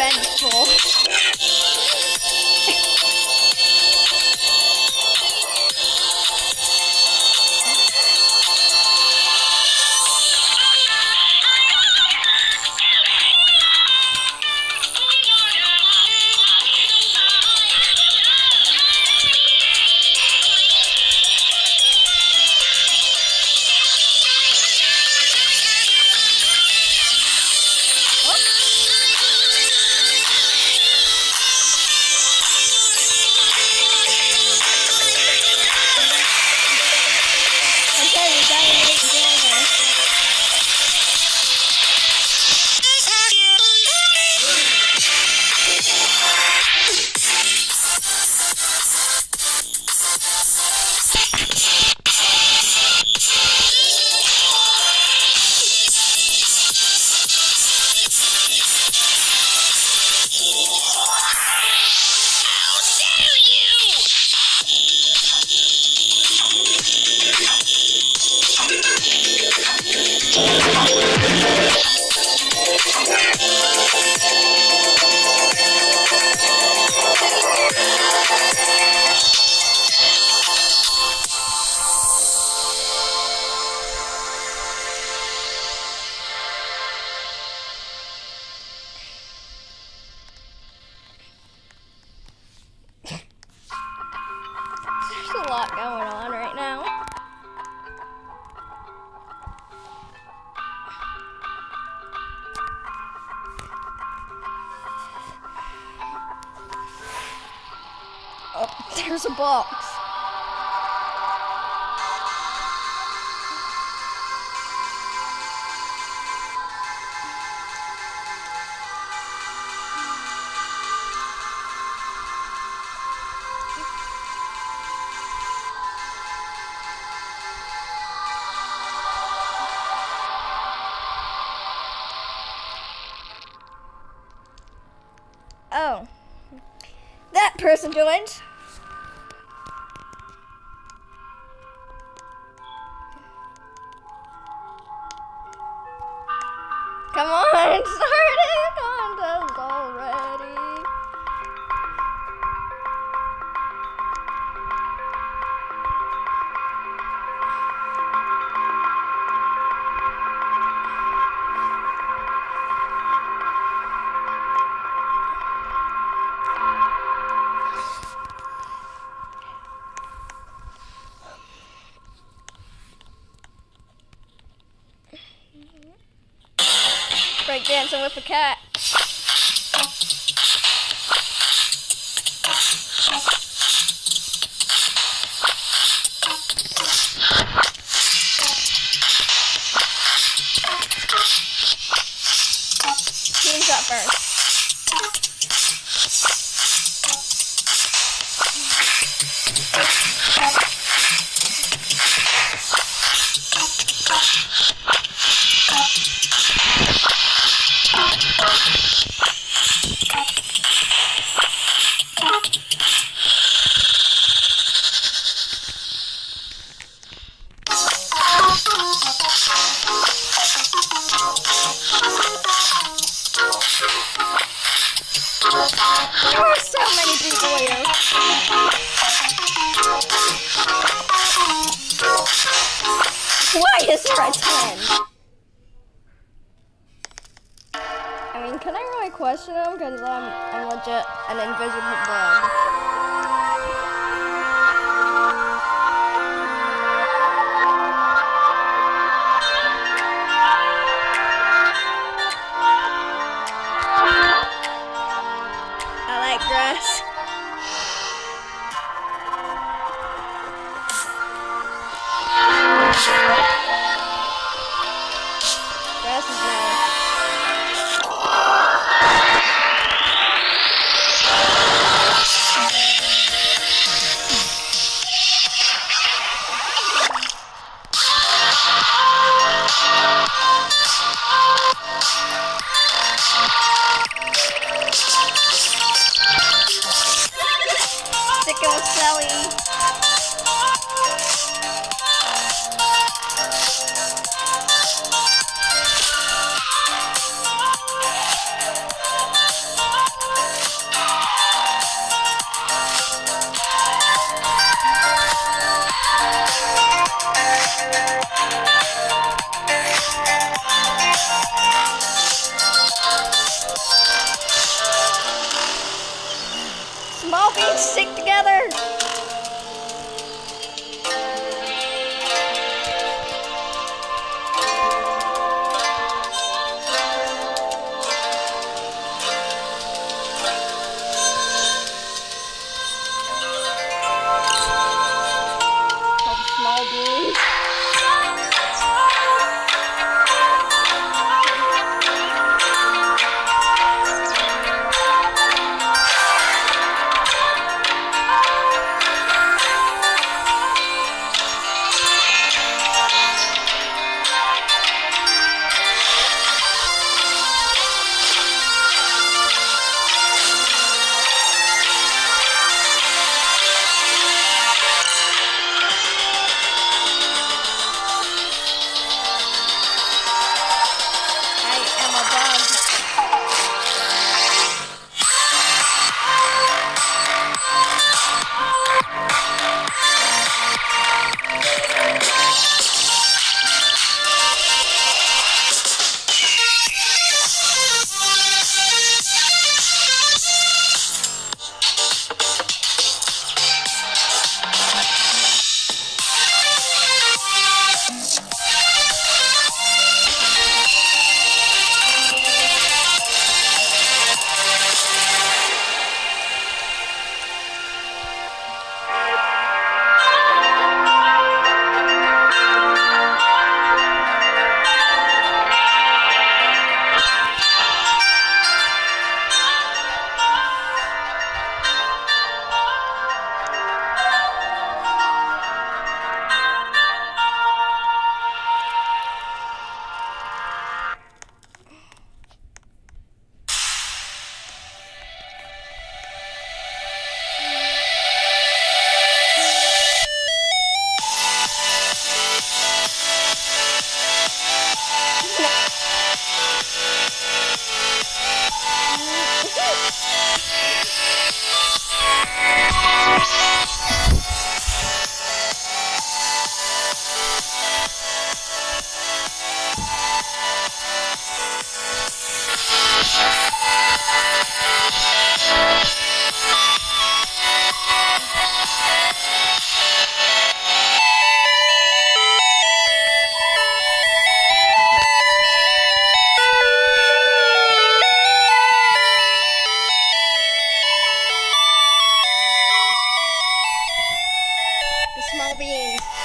is Oh, there's a box. Oh. That person joined. Break dancing with the cat. There are so many people here. Why is there a 10? I mean, can I really question him? Because I'm, I'm legit an invisible bug. small beans.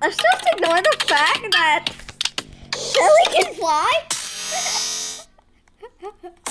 Let's just ignore the fact that Shelly can fly.